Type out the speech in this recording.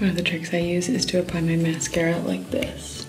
One of the tricks I use is to apply my mascara like this.